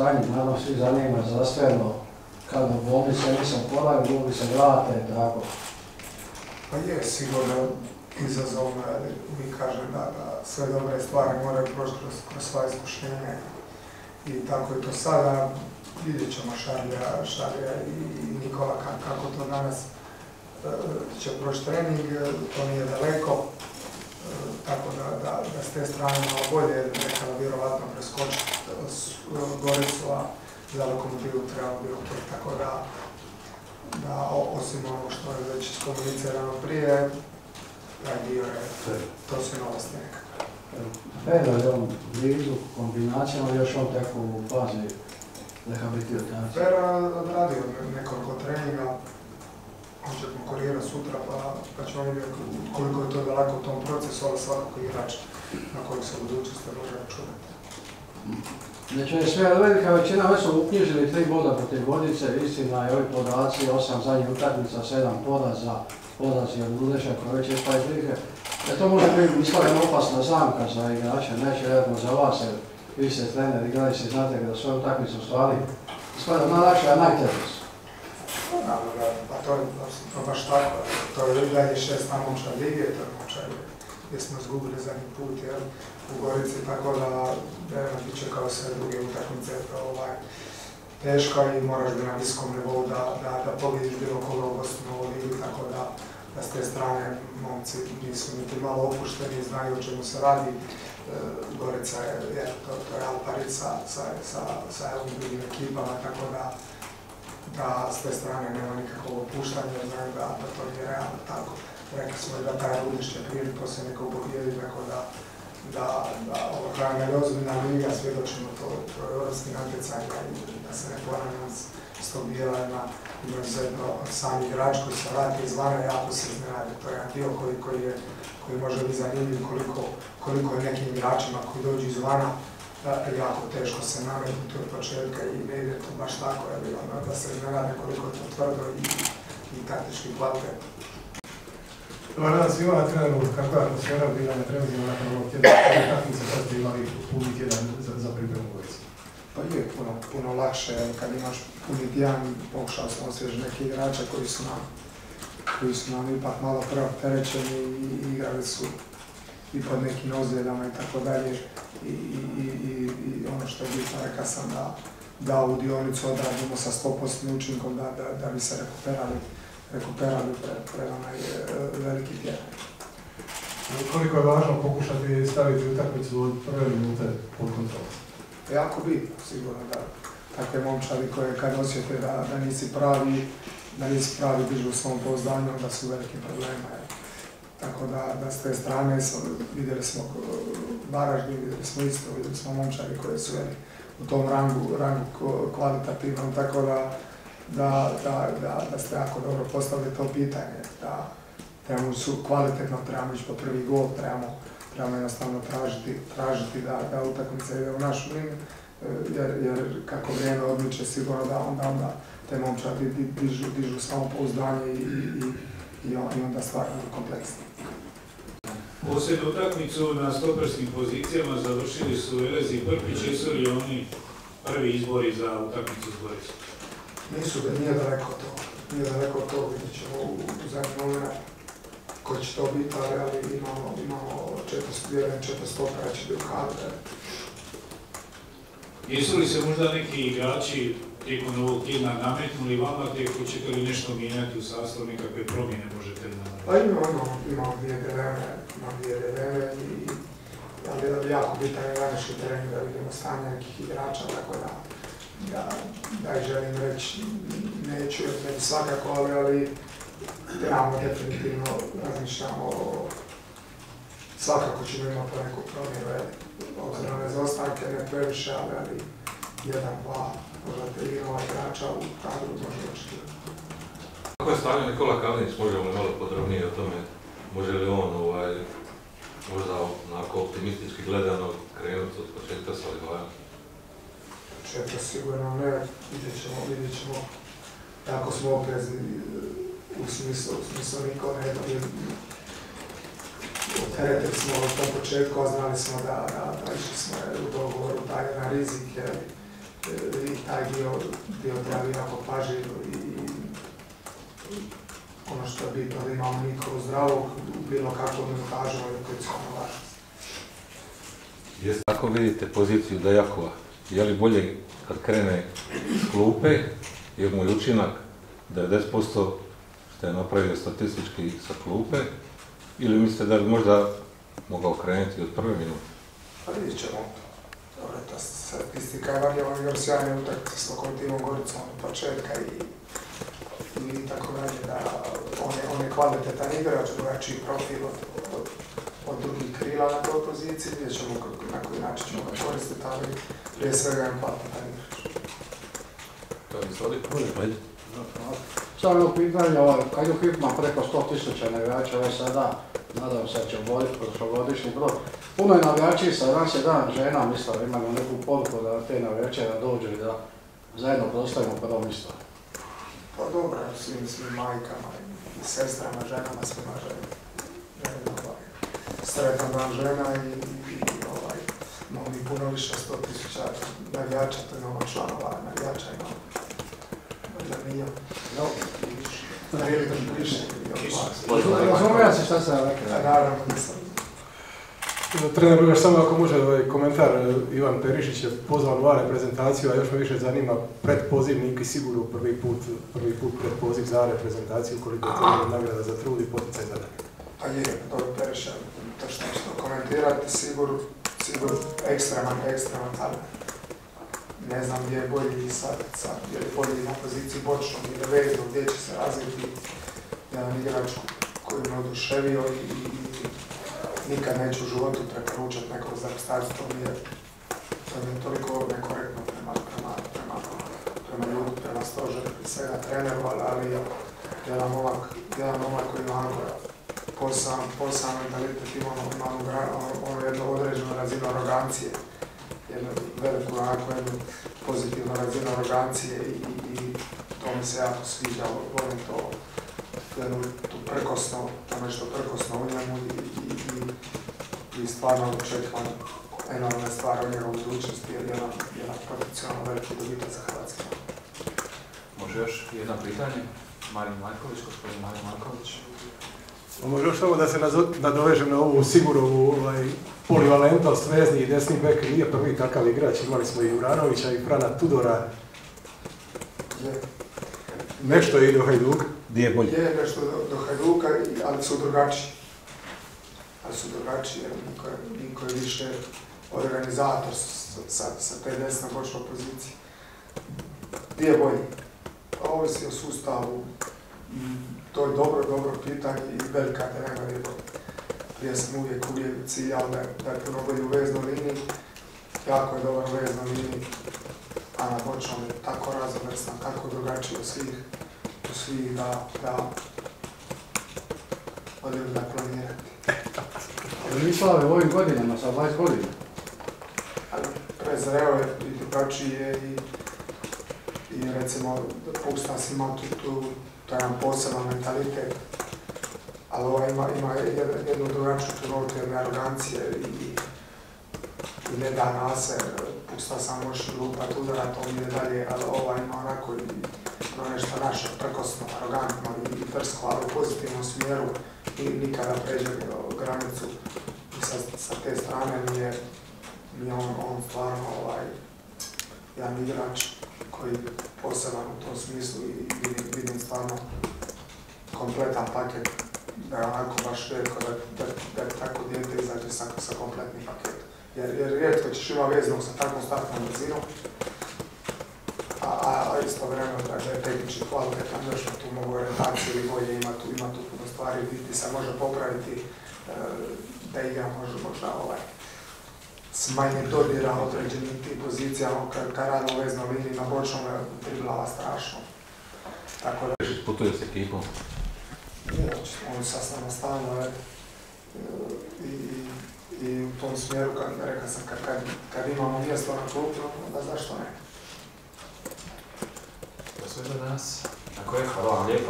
Zadnji, naravno svi zanima zdravstveno, kad u bolnice nisam polag, drugi se vrate, tako. Pa je sigurno izazovno, mi kažem da, da sve dobre stvari moraju proći kroz, kroz sva iskušenja i tako je to sada. Vidjet ćemo Šarlja, i Nikola ka- kako to danas e, će proći trening, to nije daleko, tako da, da, da s te strane malo bolje, nekada vjerovatno preskočiti s- a za lokomotivu treba bilo to, tako da, da osim ono što je već iskomunicirano prije, taj dio je, to su novosti nekakve. Pedro je on blizu kombinacijama, još on tek u fazi rehabilitacije. Fera odradio nekoliko treninga, on će konkurirati sutra, pa, pa ćemo vidjeti koliko je to daleko u tom procesu, ali svakako igrač na kojeg se u budućnosti može računati. Znači je sve velika većina već su uknjižili tri boda protiv Vodice, istina je ovi podaci, osam zadnjih utakmica, sedam poraza, porazi od Udeša koji već je taj lige. E to može biti ispravljena opasna zamka za igrače, neće vjerojatno za vas jer vi ste trener, igrali ste, znate da svoju utakmicu u stvari ispada najlakše, a najteže su. Naravno, da, pa to je to baš tako, to je dalje šesta momčad lige, to je momčad gdje smo izgubili zadnji put, jel, u Gorici, tako da vjerujem bit će kao sve druge utakmice, ovaj, teška i moraš biti na visokom nivou da, da, da pobjediš bilo koga u Bosnu tako da, da s te strane momci nisu niti malo opušteni, znaju o čemu se radi. E, Gorica je, to, to je Alparica sa, sa, sa, sa drugim ekipama, tako da, da s te strane nema nikakvog opuštanja, znaju da, da to nije realno tako. Rekli smo da taj Rudić će prije poslije nekog pobijedi, tako da, da, da ovo je ozbiljna liga, svjedočimo to to je europski natjecanja i da se ne ponavljam s, tog dijela ima izuzetno sam igrač koji se vrati izvana, jako se iznenadi. To je jedan dio koji, je, koji može biti zanimljiv koliko, koliko je nekim igračima koji dođu izvana jako teško se nametnuti od početka i ne ide to baš tako, jer onda da se iznenade koliko je to tvrdo i, i taktički kvalitetno. Dobar dan svima, treneru, kakva je atmosfera bila na treningu nakon ovog tjedna utakmice kad ste imali puni tjedan za, za pripremu Gorice? Pa je puno, puno lakše kad imaš puni tjedan, pokušao sam osvježiti neke igrače koji su nam, koji su nam ipak malo preopterećeni i igrali su i pod nekim ozljedama i tako dalje. I, i, i, i, i ono što je bitno, rekao sam da, da ovu dionicu odradimo sa 100% učinkom da, da, da bi se rekuperali, rekuperali pre, pre onaj e, veliki tjedan. Koliko je važno pokušati staviti utakmicu od prve minute pod kontrolu? jako bitno, sigurno da takve momčadi koje kad osjete da, da nisi pravi, da nisi pravi dižu u svom pouzdanju, onda su veliki problema. jel. Tako da, da s te strane smo, vidjeli smo Varaždin, vidjeli smo isto, vidjeli smo momčadi koje su jel, u tom rangu, rangu kvalitativnom, tako da, da, da, da, da ste jako dobro postavili to pitanje, da trebamo su kvalitetno, trebamo ići po prvi gol, trebamo trebamo jednostavno tražiti, tražiti da, da utakmica ide u našu liniju, e, jer, jer kako vrijeme odmiče sigurno da onda, onda te momčadi di- dižu, dižu samopouzdanje i, i, i, i on- i onda stvar bude kompleksna. Posljednju utakmicu na stoperskim pozicijama završili su Elezi i Prpić, jesu li oni prvi izbori za utakmicu s Goricom? Nisu da nije daleko to, nije daleko to, vidjet ćemo u, u zadnjih momena ko će to biti, ali, imamo, imamo četiri, vjerujem četiri stopera će biti u. Jesu li se možda neki igrači tijekom ovog tjedna nametnuli vama, te hoćete li nešto mijenjati u sastavu, nekakve promjene možete li Pa imamo, imamo, imamo dvije dileme, imamo dvije dileme i ali ali jako bitan je današnji trening da vidimo stanje nekih igrača, tako da, da, da i želim reći, neću, ne svakako, ali, ali trebamo definitivno razmišljamo o svakako ćemo imati neku promjenu, jer obzirom na nezostanke, ne previše, ali, ali jedan, dva, možda tri nova igrača u kadru može očekivati. Kako je stanje Nikola Kalinić, možemo li malo podrobnije o tome, može li on ovaj, možda onako optimistički gledano krenuti od početka sa Livaja? Četiri sigurno ne, vidjet ćemo, vidjet ćemo kako smo oprezni u smislu, u smislu niko ne dobije. Teretili smo u tom početku, a znali smo da, da, da išli smo u dogovoru dalje na rizik, jer, e, taj dio, dio treba jako pažljivo i ono što je bitno da imamo njihovu zdravog bilo kakvu montažu i kondicionalnu važnost. Jeste, kako vidite poziciju Dajakova? Je li bolje kad krene s klupe, jer mu je učinak 90% što je napravio statistički sa klupe, ili mislite da bi možda mogao krenuti od prve minute? Pa vidjet ćemo. Dobro, ta statistika je varljiva, on igra sjajne utakmice s Lokomotivom Goricom od početka i, i tako dalje, da on je, on je kvalitetan igrač, drugačiji profil od, od, od drugih krila na toj poziciji, vidjet ćemo kako, na koji način ćemo ga koristiti, ali prije svega je kvalitetan igrač. To je izvodi. Samo jedno pitanje, ovaj, Hajduk ima preko 100 tisuća navijača, već sada, nadam se će oboliti prošlogodišnji broj. Puno je navijači sa nas je dan žena, mislim imamo neku poruku da te navijače da dođu i da zajedno prostavimo prvo mjesto. Pa dobro, svim, svim majkama i sestrama, ženama, svima želim. želim ovaj, sretan dan žena i, i, i ovaj, puno više od 100 tisuća navijača, to imamo članova navijača, imamo Trener, još samo ako može ovaj komentar, e, Ivan Perišić je pozvan u reprezentaciju, a još me više zanima predpozivnik i sigurno prvi put, prvi put predpoziv za reprezentaciju, koliko je to nagrada za trud i poticaj za njega. Pa je, dobro Pereša, to što što komentirati, sigurno, sigurno ekstreman, ekstreman talent. Ne znam gdje je bolji sad, sad, je li bolji na poziciji bočnog ili veznog, gdje će se razviti. Jedan igrač koji me oduševio i, nikad neću u životu preporučati nekog za reprezentaciju, to mi je, to je toliko nekorektno prema, prema, prema, prema prema stožeru, prije svega treneru, ali, jedan momak, jedan momak koji ima onako posam, posam mentalitet, ima ono, ima onu, gra- ono, ono jednu određenu razinu arogancije, jednu veliku onako jednu pozitivnu razinu arogancije i, i, i to mi se jako sviđa, volim to, tu jednu, tu prkosno, to nešto prkosno u njemu i, i, i, i stvarno očekujem enormne stvari u njegovoj budućnosti, jer je jedan, jedan potencijalno veliki dobitak za Hrvatske. Može još jedno pitanje? Marin Marković, gospodin Marin Marković. Može još samo da se nadovežem na ovu Sigurovu ovaj, polivalentnost, vezni i desni bek, nije prvi takav igrač, imali smo i Juranovića i Frana Tudora, nešto je i do Hajduka. Gdje je bolje? je nešto do, do Hajduka, i- ali su drugačiji. Ali su drugačiji, jer Niko je, više organizator sa, sa te desne bočne pozicije. Gdje je bolji? Pa ovisi o sustavu. Mm, To je dobro, dobro pitanje i velika gdje je bolji. Prije sam uvijek, uvijek ciljao da, je- da je puno bolji u veznoj liniji. Jako je dobar veznoj liniji, a na bočnom je tako raznovrstan, tako drugačiji od svih u svih da, da odem da planirati. Jer mi slave u ovim godinama, sa 20 godina. Ali prezreo je i drugačiji je i, i recimo Pustas ima tu, tu to je jedan poseban mentalitet, ali ova ima, ima jednu, drugačiju tu notu jedne arogancije i, i ne da nase, pusta sam može lupat, udarat, on ide dalje, ali ova ima onako i ono nešto naše, prkosno, arogantno i, drsko, ali u pozitivnom smjeru i nikada pređe granicu. I sa, sa te strane mi je, mi je on, on stvarno ovaj, jedan igrač koji je poseban u tom smislu i vidim, vidim stvarno kompletan paket da je onako baš rijetko da, da, da tako dijete izađe sa, sa kompletnim paketom. Jer, jer rijetko ćeš ima veznog sa takvom startnom brzinom, a, a, a isto vremeno da je tehnički kvalitetan, još tu mogu orientaciju ili bolje, ima tu, ima tu puno stvari, biti se može popraviti, e, da igra može možda ovaj, s dodira određenim tim pozicijama, kad, kad radi u liniji na bočnom driblava strašno. Tako da, Putuje s ekipom. On sastavno stalno je, i, i, i u tom smjeru, kad, rekao sam, kad, kad, kad imamo mjesto na klupu, onda zašto ne? Sve za nas. Tako je, hvala vam lijepa